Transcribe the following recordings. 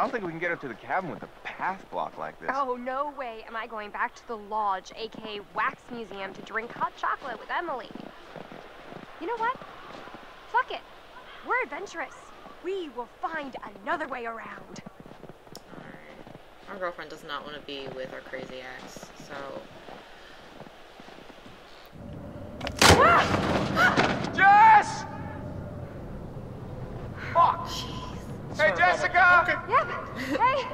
I don't think we can get up to the cabin with a path block like this. Oh, no way am I going back to the lodge, aka Wax Museum, to drink hot chocolate with Emily. You know what? Fuck it. We're adventurous. We will find another way around. Alright. Our girlfriend does not want to be with our crazy ex, so. Jess! Fuck! Jeez. Hey, Jessica! Yep. Hey,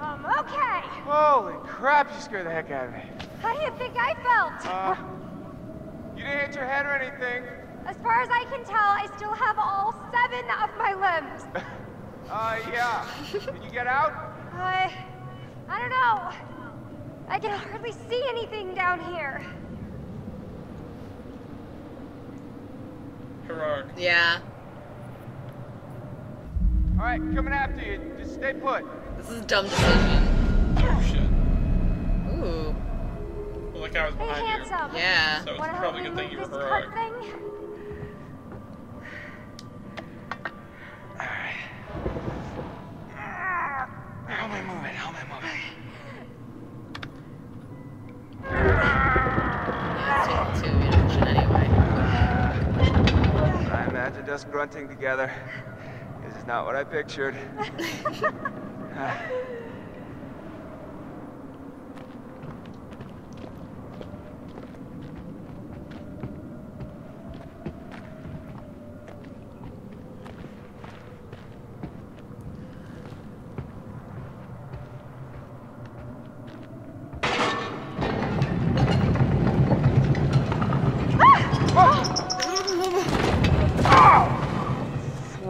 I'm okay. Holy crap, you scared the heck out of me. How do you think I felt? Uh, you didn't hit your head or anything. As far as I can tell, I still have all seven of my limbs. Uh, yeah. Did you get out? I. I don't know. I can hardly see anything down here. Heroic. Yeah. All right, coming after you. Just stay put. This is a dumb decision. Oh shit. Ooh. Well, the guy was Hey, behind you. handsome. Yeah. So it's Wanna probably a good thing you were this heroic. thing? All right. Help me move it. Help me move it. Yeah, it's taking two of your anyway. I imagined us grunting together. Not what I pictured. Ah.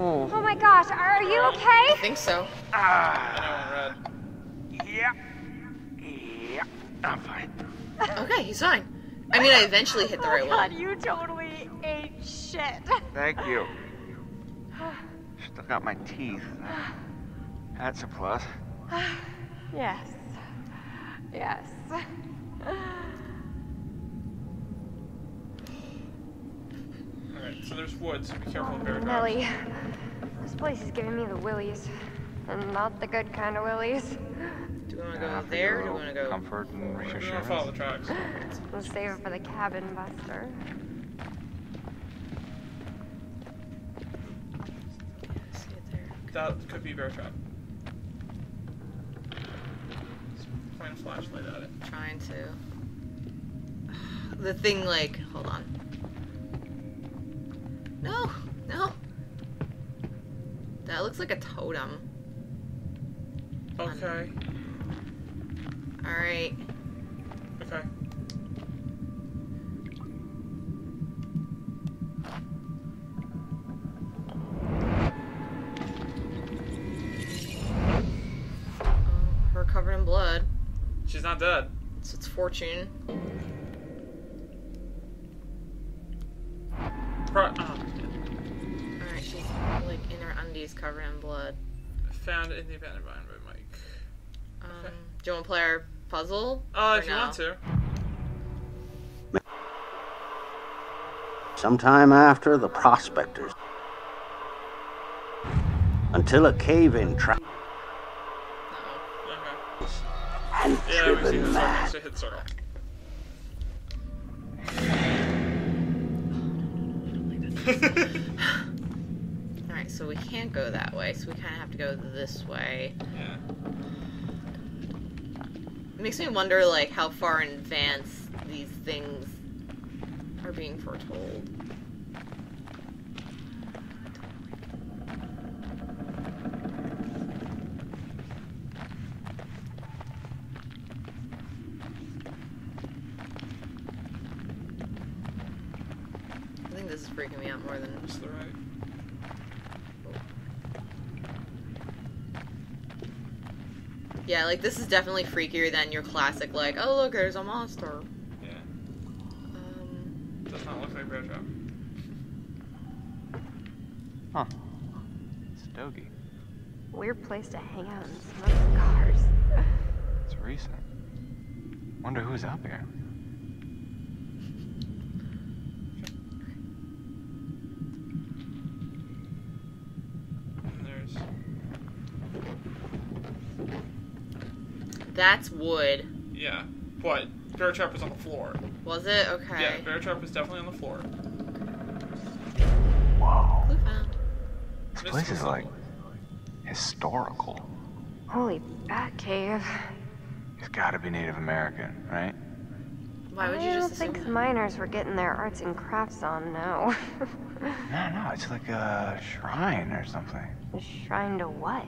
Oh. Oh my gosh, are you okay? I think so. Ah. I know in red. Yeah. Yeah. I'm fine. Okay, he's fine. I mean, I eventually hit the oh right god, one. you totally ate shit. Thank you. Still got my teeth. That's a plus. yes. Yes. Alright, so there's wood, so be careful of bear traps. Nelly, this place is giving me the willies. And not the good kind of willies. Do we want to go Now for there or do we want to go? Comfort and We're reassurance. follow the tracks. We'll save it for the cabin buster. See it there. That could be bear trap. Just point a flashlight at it. Trying to. The thing, like, hold on. No, no. Looks like a totem. Okay. Um, alright. Okay. Her covered in blood. She's not dead. So it's fortune. In the abandoned mine by Mike. Um, Okay. do you want to play our puzzle? Oh, Or if you no? want to. Sometime after the prospectors. Until a cave-in trap Uh-oh. Okay. and Yeah, we see driven this one mad. needs to hit circle. Alright, so we can't go that way, so we kind of have to go this way. yeah. It makes me wonder, like, how far in advance these things are being foretold. I think this is freaking me out more than Just the right. Yeah, like this is definitely freakier than your classic like, oh look, there's a monster. Yeah. Um, Does not look like bear trap. Huh. Stogie. Weird place to hang out and smoke cigars. It's recent. Wonder who's up here. And there's That's wood. Yeah, but bear trap was on the floor. Was it? Okay. Yeah, bear trap was definitely on the floor. Whoa. Clue found. This Mystical place is like historical. Holy bat cave. It's got to be Native American, right? Why would you I just don't think assume the miners were getting their arts and crafts on, no. No, no, it's like a shrine or something. A shrine to what?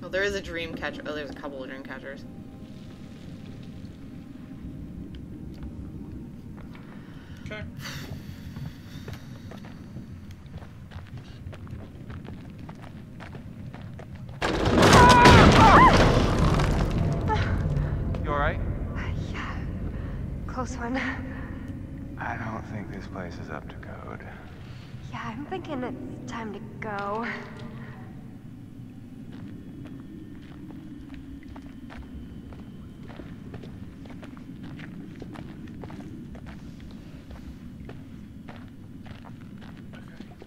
Well, there is a dream catcher. Oh, there's a couple of dream catchers. Okay. You alright? Yeah. Close one. I don't think this place is up to code. Yeah, I'm thinking it's time to go.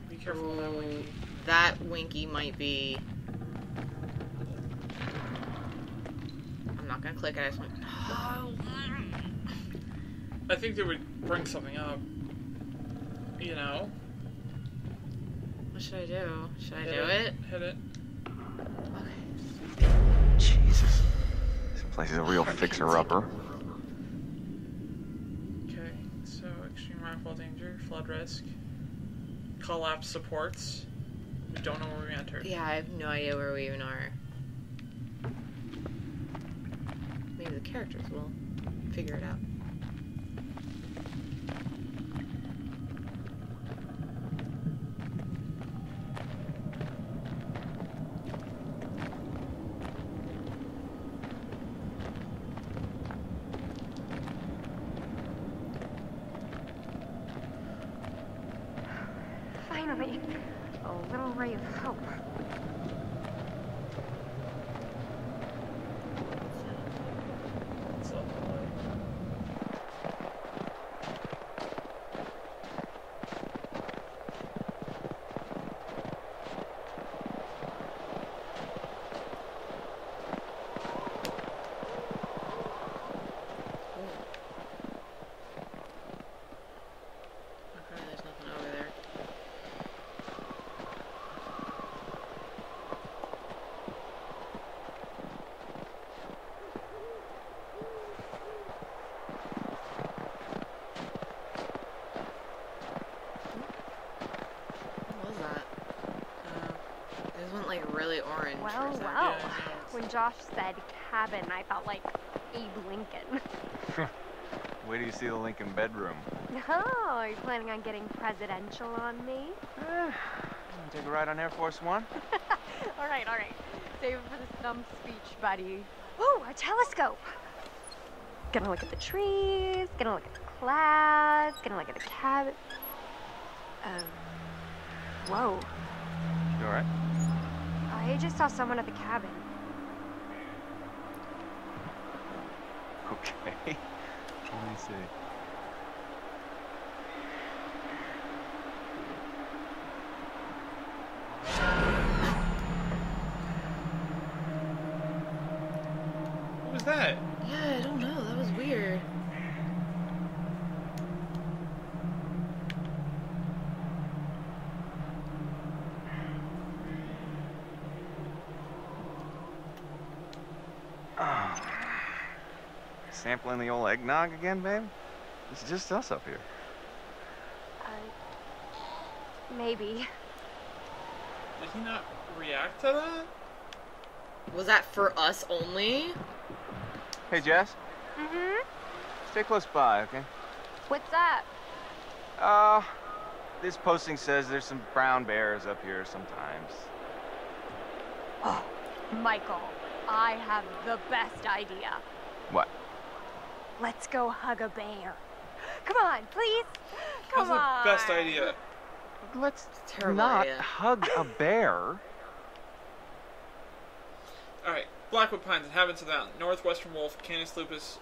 Be careful with that Ooh, winky. That winky might be. I'm not gonna click it. I just want. I think they would bring something up. You know? What should I do? Should I Hit do it? Hit it. Jesus. This place is a real fixer-upper. Okay, so extreme rainfall danger, flood risk, collapse supports. We don't know where we entered. Yeah, I have no idea where we even are. Maybe the characters will figure it out. Finally, a little ray of hope. So, Okay, there's nothing over there. What was that? Uh, this went like really orange. for a Well, well. Yeah, When Josh said cabin, I felt like Abe Lincoln. Where do you see the Lincoln bedroom? Oh, are you planning on getting presidential on me? Eh, take a ride on Air Force One? all right, all right. Save it for the stump speech, buddy. Ooh, a telescope. Gonna look at the trees, gonna look at the clouds, gonna look at the cabin. Um, whoa. You alright? I just saw someone at the cabin. Okay. Let me see. what was that? Yeah, I don't know. That was weird. Oh. Sampling the old eggnog again, babe? It's just us up here. Uh, maybe. Did he not react to that? Was that for us only? Hey, Jess. Mm-hmm. Stay close by, okay? What's that? Uh, this posting says there's some brown bears up here sometimes. Oh, Michael, I have the best idea. What? Let's go hug a bear. Come on, please. Come That's on. the best idea. Let's Terrible not idea. hug a bear. Alright, Blackwood Pines inhabitants of the island. Northwestern wolf, Canis lupus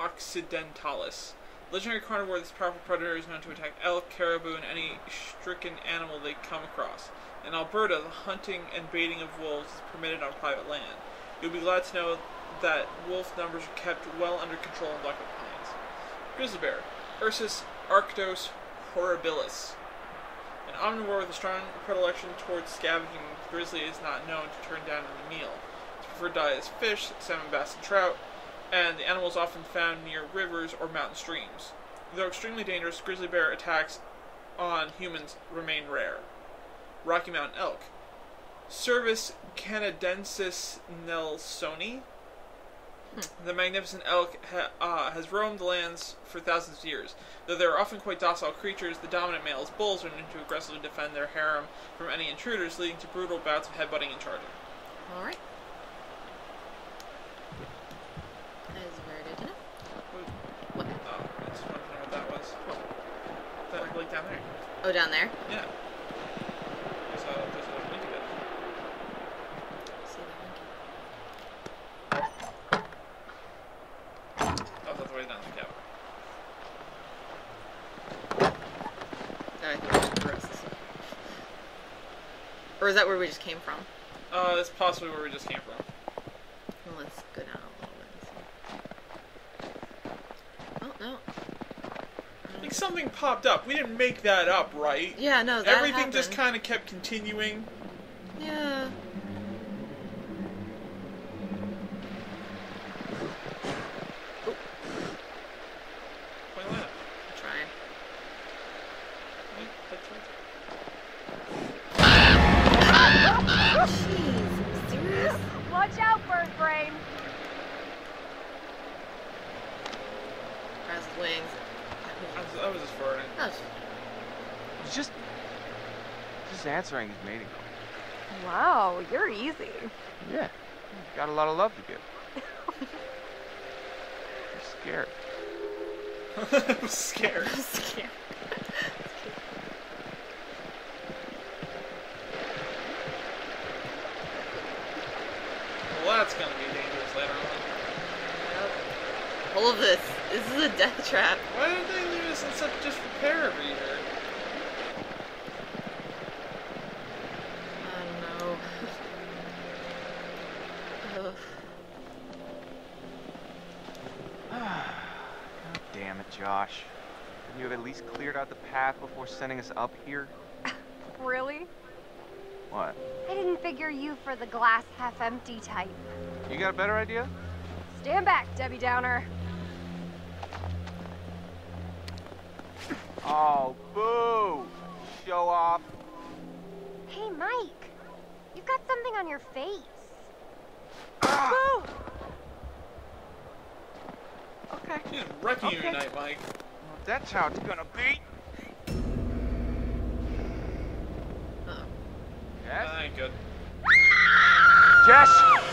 occidentalis. Legendary carnivore, this powerful predator is known to attack elk, caribou, and any stricken animal they come across. In Alberta, the hunting and baiting of wolves is permitted on private land. You'll be glad to know that wolf numbers are kept well under control in Blackwood Pines. Grizzly bear, Ursus arctos horribilis. An omnivore with a strong predilection towards scavenging, grizzly is not known to turn down any meal. Its preferred diet is fish, salmon, bass, and trout, and the animal is often found near rivers or mountain streams. Though extremely dangerous, grizzly bear attacks on humans remain rare. Rocky Mountain elk. Cervus canadensis nelsoni. The magnificent elk ha- uh, has roamed the lands for thousands of years. Though they are often quite docile creatures, the dominant males, bulls, are known to aggressively defend their harem from any intruders, leading to brutal bouts of headbutting and charging. Alright. That is very good. What? Oh, I just know what that was. That like down there. Oh, down there? Yeah. There's a, there's a link of it. See that link? Oh, that's the way down the cabin. Oh, I think it's gross. Or is that where we just came from? Uh, that's possibly where we just came from. Well, let's go down a little bit and. Oh, no. I think something popped up. We didn't make that up, right? Yeah, no, Everything just kind of kept continuing. Yeah. Why not? Trying. Like, that's right. Jeez, serious? Watch out, bird brain. Has wings. I was, I was just farting. He's just. just answering his mating call. Wow, you're easy. Yeah. Got a lot of love to give. I'm scared. I was scared. I'm scared. That's gonna be dangerous later on. All of this. This is a death trap. Why did they leave us in such disrepair every year? I don't know. God damn it, Josh. Couldn't you have at least cleared out the path before sending us up here? Really? What? I didn't figure you for the glass half empty type. You got a better idea? Stand back, Debbie Downer. Oh, boo! Show off. Hey, Mike. You've got something on your face. Ah! Boo! Okay. She's wrecking you Okay. tonight, Mike. Well, that's how it's gonna be. Ain't good. Jess!